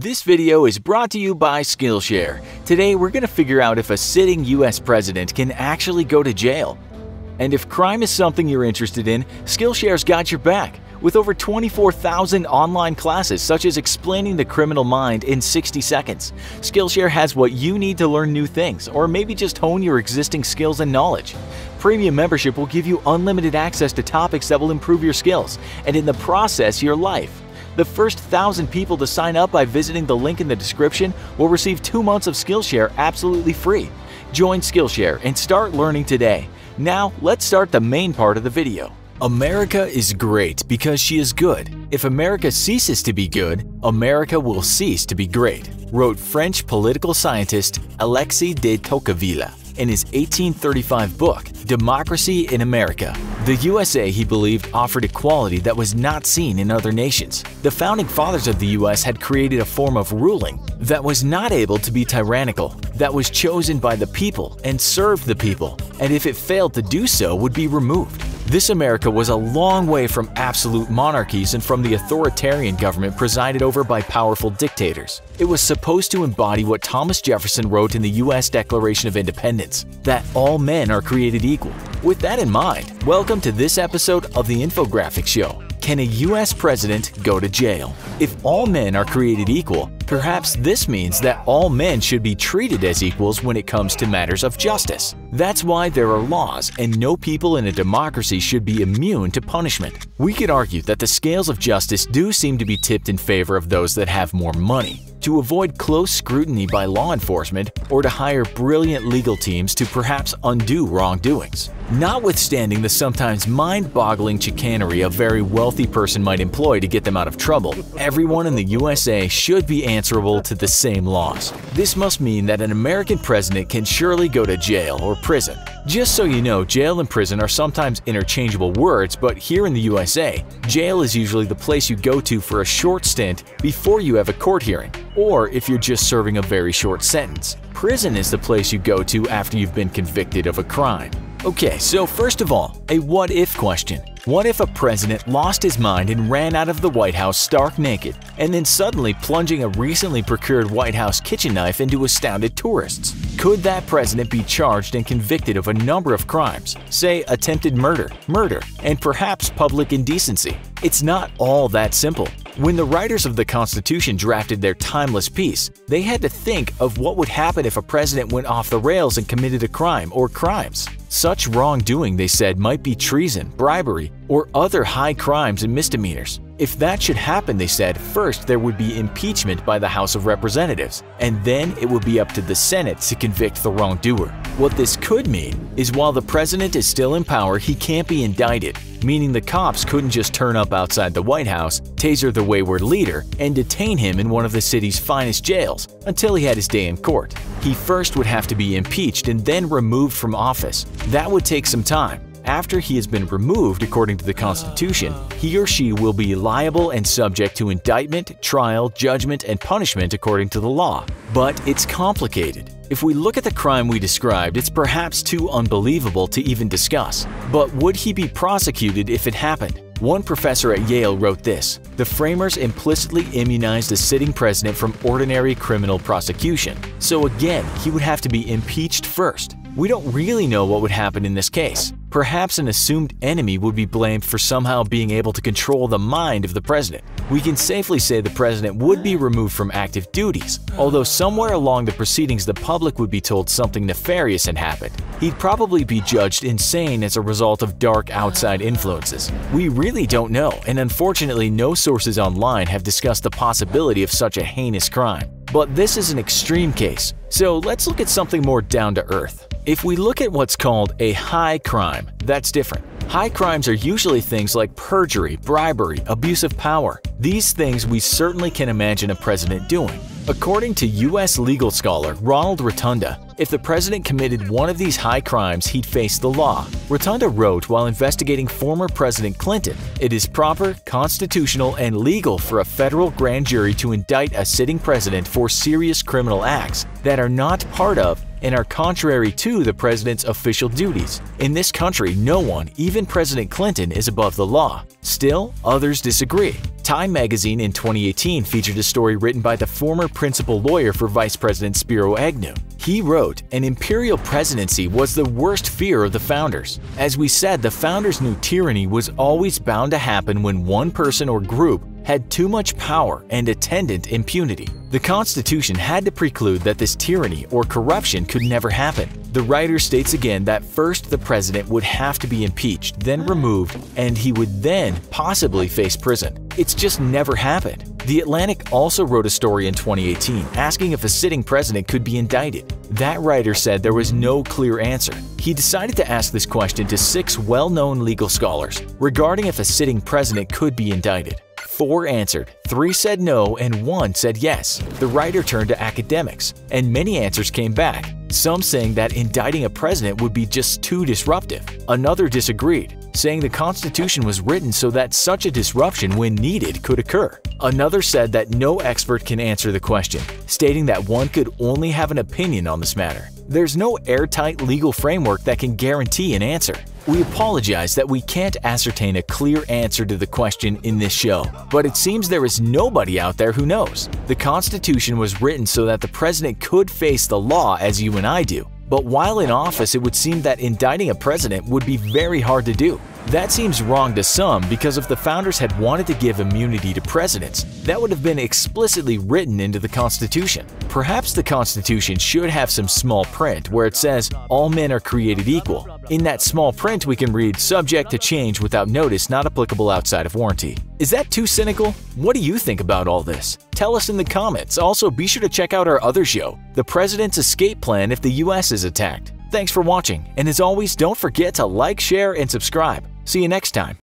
This video is brought to you by Skillshare. Today we're going to figure out if a sitting US president can actually go to jail. And if crime is something you're interested in, Skillshare's got your back. With over 24,000 online classes such as explaining the criminal mind in 60 seconds, Skillshare has what you need to learn new things or maybe just hone your existing skills and knowledge. Premium membership will give you unlimited access to topics that will improve your skills and in the process your life. The first thousand people to sign up by visiting the link in the description will receive two months of Skillshare absolutely free. Join Skillshare and start learning today. Now, let's start the main part of the video. America is great because she is good. If America ceases to be good, America will cease to be great, wrote French political scientist Alexis de Tocqueville in his 1835 book, Democracy in America. The USA, he believed, offered equality that was not seen in other nations. The founding fathers of the US had created a form of ruling that was not able to be tyrannical, that was chosen by the people and served the people, and if it failed to do so would be removed. This America was a long way from absolute monarchies and from the authoritarian government presided over by powerful dictators. It was supposed to embody what Thomas Jefferson wrote in the U.S. Declaration of Independence, that all men are created equal. With that in mind, welcome to this episode of the Infographic Show. Can a US president go to jail? If all men are created equal, perhaps this means that all men should be treated as equals when it comes to matters of justice. That's why there are laws, and no people in a democracy should be immune to punishment. We could argue that the scales of justice do seem to be tipped in favor of those that have more money to avoid close scrutiny by law enforcement or to hire brilliant legal teams to perhaps undo wrongdoings. Notwithstanding the sometimes mind-boggling chicanery a very wealthy person might employ to get them out of trouble, everyone in the USA should be answerable to the same laws. This must mean that an American president can surely go to jail or prison. Just so you know, jail and prison are sometimes interchangeable words, but here in the USA, jail is usually the place you go to for a short stint before you have a court hearing, or if you're just serving a very short sentence. Prison is the place you go to after you've been convicted of a crime. Okay, so first of all, a what if question. What if a president lost his mind and ran out of the White House stark naked, and then suddenly plunging a recently procured White House kitchen knife into astounded tourists? Could that president be charged and convicted of a number of crimes, say attempted murder, murder, and perhaps public indecency? It's not all that simple. When the writers of the Constitution drafted their timeless piece, they had to think of what would happen if a president went off the rails and committed a crime or crimes. Such wrongdoing, they said, might be treason, bribery, or other high crimes and misdemeanors. If that should happen, they said, first there would be impeachment by the House of Representatives, and then it would be up to the Senate to convict the wrongdoer. What this could mean is while the president is still in power, he can't be indicted, meaning the cops couldn't just turn up outside the White House, taser the wayward leader, and detain him in one of the city's finest jails until he had his day in court. He first would have to be impeached and then removed from office. That would take some time, after he has been removed according to the Constitution, he or she will be liable and subject to indictment, trial, judgment, and punishment according to the law. But it's complicated. If we look at the crime we described, it's perhaps too unbelievable to even discuss. But would he be prosecuted if it happened? One professor at Yale wrote this The framers implicitly immunized a sitting president from ordinary criminal prosecution. So again, he would have to be impeached first. We don't really know what would happen in this case. Perhaps an assumed enemy would be blamed for somehow being able to control the mind of the president. We can safely say the president would be removed from active duties, although somewhere along the proceedings the public would be told something nefarious had happened. He'd probably be judged insane as a result of dark outside influences. We really don't know, and unfortunately no sources online have discussed the possibility of such a heinous crime. But this is an extreme case, so let's look at something more down to earth. If we look at what's called a high crime, that's different. High crimes are usually things like perjury, bribery, abuse of power. These things we certainly can imagine a president doing. According to U.S. legal scholar Ronald Rotunda, If the president committed one of these high crimes, he'd face the law. Rotunda wrote while investigating former President Clinton, It is proper, constitutional, and legal for a federal grand jury to indict a sitting president for serious criminal acts that are not part of and are contrary to the president's official duties. In this country, no one, even President Clinton, is above the law. Still, others disagree. Time magazine in 2018 featured a story written by the former principal lawyer for Vice President Spiro Agnew. He wrote, An imperial presidency was the worst fear of the founders. As we said, the founders knew tyranny was always bound to happen when one person or group had too much power and attendant impunity. The Constitution had to preclude that this tyranny or corruption could never happen. The writer states again that first the president would have to be impeached, then removed, and he would then possibly face prison. It's just never happened. The Atlantic also wrote a story in 2018 asking if a sitting president could be indicted. That writer said there was no clear answer. He decided to ask this question to six well-known legal scholars regarding if a sitting president could be indicted. Four answered, three said no, and one said yes. The writer turned to academics, and many answers came back, some saying that indicting a president would be just too disruptive. Another disagreed, saying the Constitution was written so that such a disruption when needed could occur. Another said that no expert can answer the question, stating that one could only have an opinion on this matter. There's no airtight legal framework that can guarantee an answer. We apologize that we can't ascertain a clear answer to the question in this show, but it seems there is nobody out there who knows. The Constitution was written so that the president could face the law as you and I do, but while in office it would seem that indicting a president would be very hard to do. That seems wrong to some because if the founders had wanted to give immunity to presidents, that would have been explicitly written into the Constitution. Perhaps the Constitution should have some small print where it says all men are created equal. In that small print we can read subject to change without notice not applicable outside of warranty. Is that too cynical? What do you think about all this? Tell us in the comments. Also, be sure to check out our other show, The President's Escape Plan if the US is attacked. Thanks for watching, and as always, don't forget to like, share, and subscribe. See you next time.